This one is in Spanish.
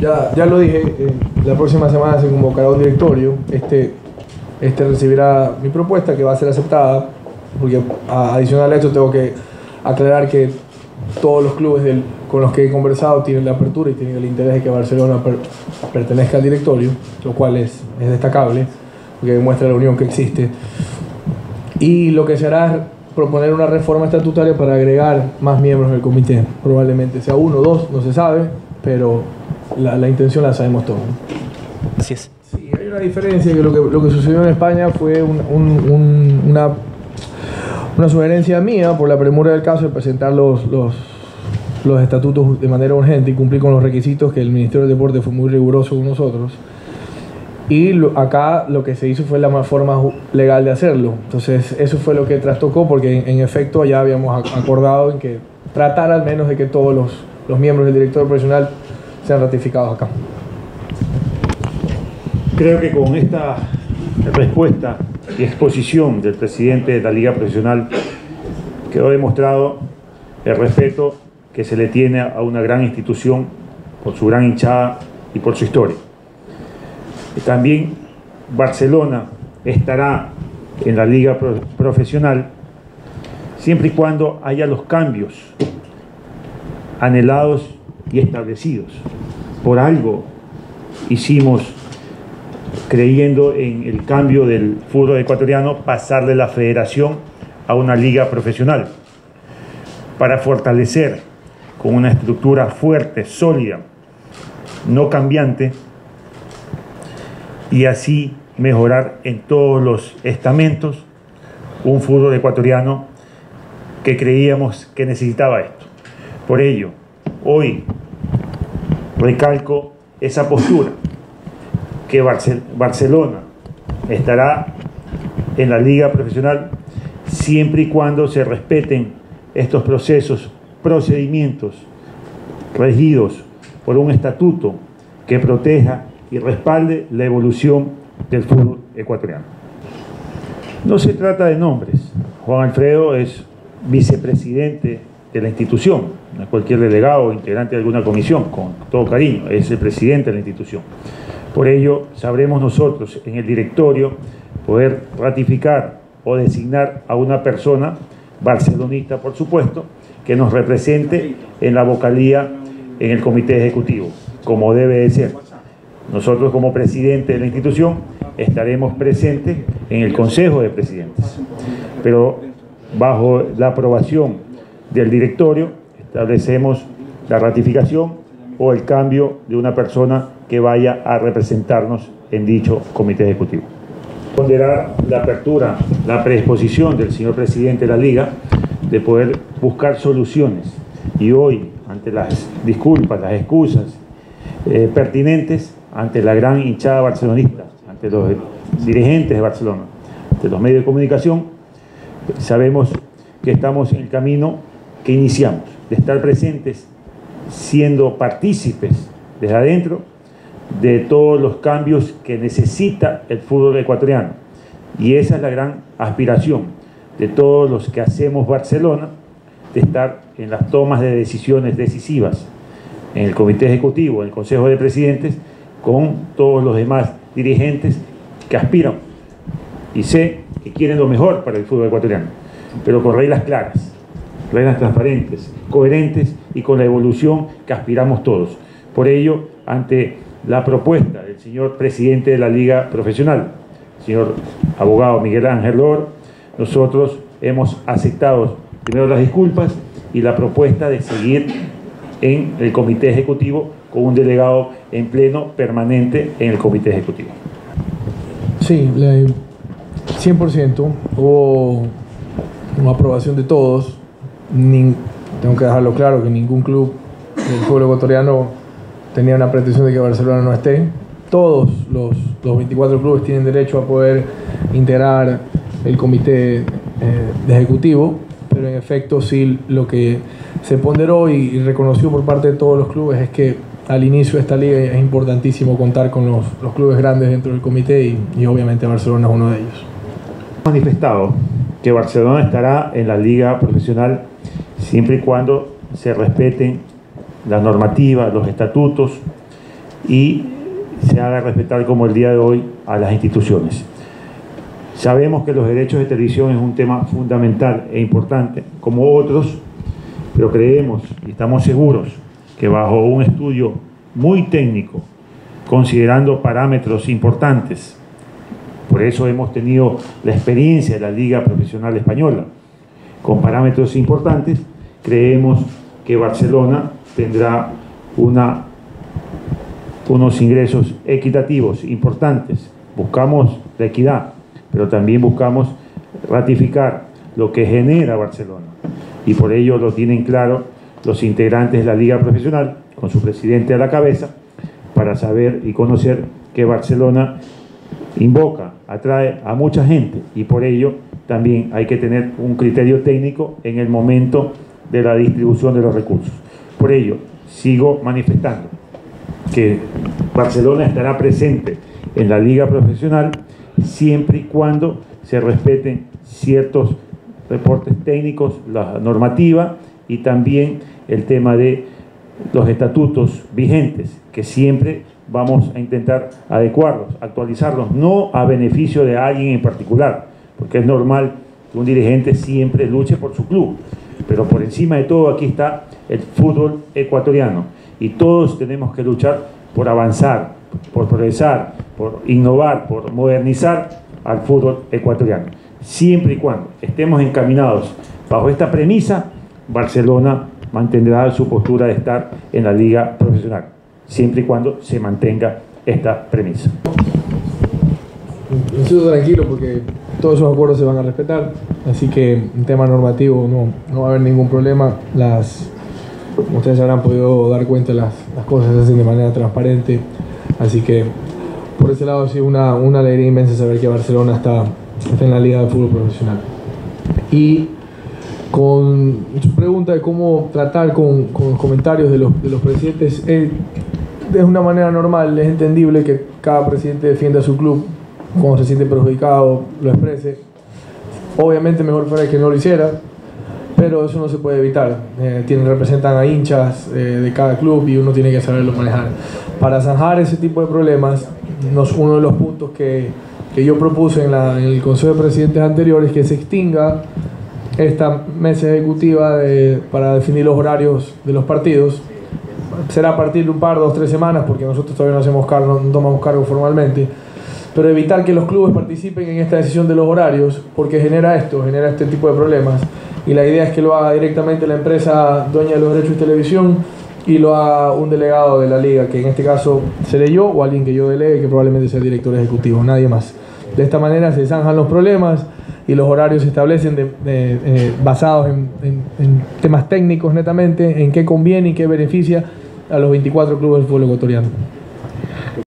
Ya, ya lo dije, eh, la próxima semana se convocará un directorio. Este, este recibirá mi propuesta que va a ser aceptada, porque adicional a esto tengo que aclarar que todos los clubes del- con los que he conversado tienen la apertura y tienen el interés de que Barcelona per- pertenezca al directorio, lo cual es, es destacable, porque demuestra la unión que existe. Y lo que se hará es proponer una reforma estatutaria para agregar más miembros del comité. Probablemente sea uno o dos, no se sabe, pero la, la intención la sabemos todos. Así es. Sí, hay una diferencia que lo que, lo que sucedió en España fue un- un- un- una, una sugerencia mía por la premura del caso de presentar los, los, los estatutos de manera urgente y cumplir con los requisitos que el Ministerio del Deporte fue muy riguroso con nosotros. Y lo- acá lo que se hizo fue la ma- forma legal de hacerlo. Entonces, eso fue lo que trastocó, porque en, en efecto ya habíamos ac- acordado en que tratar al menos de que todos los, los miembros del director profesional sean ratificados acá. Creo que con esta respuesta y exposición del presidente de la Liga Profesional quedó demostrado el respeto que se le tiene a una gran institución por su gran hinchada y por su historia. También Barcelona estará en la Liga Pro- Profesional siempre y cuando haya los cambios anhelados y establecidos. Por algo hicimos creyendo en el cambio del fútbol ecuatoriano, pasar de la federación a una liga profesional, para fortalecer con una estructura fuerte, sólida, no cambiante, y así mejorar en todos los estamentos un fútbol ecuatoriano que creíamos que necesitaba esto. Por ello, hoy recalco esa postura que Barcel- Barcelona estará en la liga profesional siempre y cuando se respeten estos procesos, procedimientos regidos por un estatuto que proteja y respalde la evolución del fútbol ecuatoriano. No se trata de nombres. Juan Alfredo es vicepresidente de la institución, cualquier delegado o integrante de alguna comisión, con todo cariño, es el presidente de la institución. Por ello, sabremos nosotros en el directorio poder ratificar o designar a una persona, barcelonista por supuesto, que nos represente en la vocalía en el comité ejecutivo, como debe de ser. Nosotros como presidente de la institución estaremos presentes en el Consejo de Presidentes, pero bajo la aprobación del directorio establecemos la ratificación o el cambio de una persona que vaya a representarnos en dicho comité ejecutivo. Ponderar la apertura, la predisposición del señor presidente de la Liga de poder buscar soluciones y hoy, ante las disculpas, las excusas eh, pertinentes, ante la gran hinchada barcelonista, ante los dirigentes de Barcelona, ante los medios de comunicación, sabemos que estamos en el camino que iniciamos, de estar presentes, siendo partícipes desde adentro de todos los cambios que necesita el fútbol ecuatoriano. Y esa es la gran aspiración de todos los que hacemos Barcelona, de estar en las tomas de decisiones decisivas en el comité ejecutivo, en el consejo de presidentes, con todos los demás dirigentes que aspiran y sé que quieren lo mejor para el fútbol ecuatoriano, pero con reglas claras, reglas transparentes, coherentes y con la evolución que aspiramos todos. Por ello, ante la propuesta del señor presidente de la Liga Profesional, señor abogado Miguel Ángel Lor, nosotros hemos aceptado primero las disculpas y la propuesta de seguir en el comité ejecutivo con un delegado en pleno permanente en el comité ejecutivo. Sí, la- 100%. Hubo una aprobación de todos. Nin- tengo que dejarlo claro que ningún club del fútbol ecuatoriano tenía una pretensión de que Barcelona no esté. Todos los, los 24 clubes tienen derecho a poder integrar el comité eh, de ejecutivo, pero en efecto sí lo que se ponderó y, y reconoció por parte de todos los clubes es que al inicio de esta liga es importantísimo contar con los, los clubes grandes dentro del comité y, y obviamente Barcelona es uno de ellos. manifestado que Barcelona estará en la liga profesional siempre y cuando se respeten la normativa, los estatutos y se haga respetar como el día de hoy a las instituciones. Sabemos que los derechos de televisión es un tema fundamental e importante, como otros, pero creemos y estamos seguros que bajo un estudio muy técnico, considerando parámetros importantes, por eso hemos tenido la experiencia de la Liga Profesional Española, con parámetros importantes, creemos que Barcelona tendrá unos ingresos equitativos importantes. Buscamos la equidad, pero también buscamos ratificar lo que genera Barcelona. Y por ello lo tienen claro los integrantes de la Liga Profesional, con su presidente a la cabeza, para saber y conocer que Barcelona invoca, atrae a mucha gente y por ello también hay que tener un criterio técnico en el momento de la distribución de los recursos. Por ello, sigo manifestando que Barcelona estará presente en la liga profesional siempre y cuando se respeten ciertos reportes técnicos, la normativa y también el tema de los estatutos vigentes, que siempre vamos a intentar adecuarlos, actualizarlos, no a beneficio de alguien en particular, porque es normal que un dirigente siempre luche por su club, pero por encima de todo aquí está el fútbol ecuatoriano. Y todos tenemos que luchar por avanzar, por progresar, por innovar, por modernizar al fútbol ecuatoriano. Siempre y cuando estemos encaminados bajo esta premisa, Barcelona mantendrá su postura de estar en la liga profesional, siempre y cuando se mantenga esta premisa. Estoy tranquilo porque todos esos acuerdos se van a respetar, así que en tema normativo no, no va a haber ningún problema. Las, ustedes habrán podido dar cuenta, las, las cosas se hacen de manera transparente, así que por ese lado sí una, una alegría inmensa saber que Barcelona está, está en la Liga de Fútbol Profesional. Y con su pregunta de cómo tratar con, con los comentarios de los, de los presidentes, eh, es una manera normal, es entendible que cada presidente defienda a su club cuando se siente perjudicado, lo exprese. Obviamente mejor fuera que no lo hiciera, pero eso no se puede evitar. Eh, tienen, representan a hinchas eh, de cada club y uno tiene que saberlo manejar. Para zanjar ese tipo de problemas, nos, uno de los puntos que, que yo propuse en, la, en, el Consejo de Presidentes anteriores es que se extinga esta mesa ejecutiva de, para definir los horarios de los partidos. Será a partir de un par, dos, tres semanas, porque nosotros todavía no, hacemos cargo, no tomamos cargo formalmente pero evitar que los clubes participen en esta decisión de los horarios, porque genera esto, genera este tipo de problemas. Y la idea es que lo haga directamente la empresa dueña de los derechos de televisión y lo haga un delegado de la liga, que en este caso seré yo o alguien que yo delegue, que probablemente sea el director ejecutivo, nadie más. De esta manera se zanjan los problemas y los horarios se establecen de, de, eh, basados en, en, en, temas técnicos netamente, en qué conviene y qué beneficia a los 24 clubes del fútbol ecuatoriano.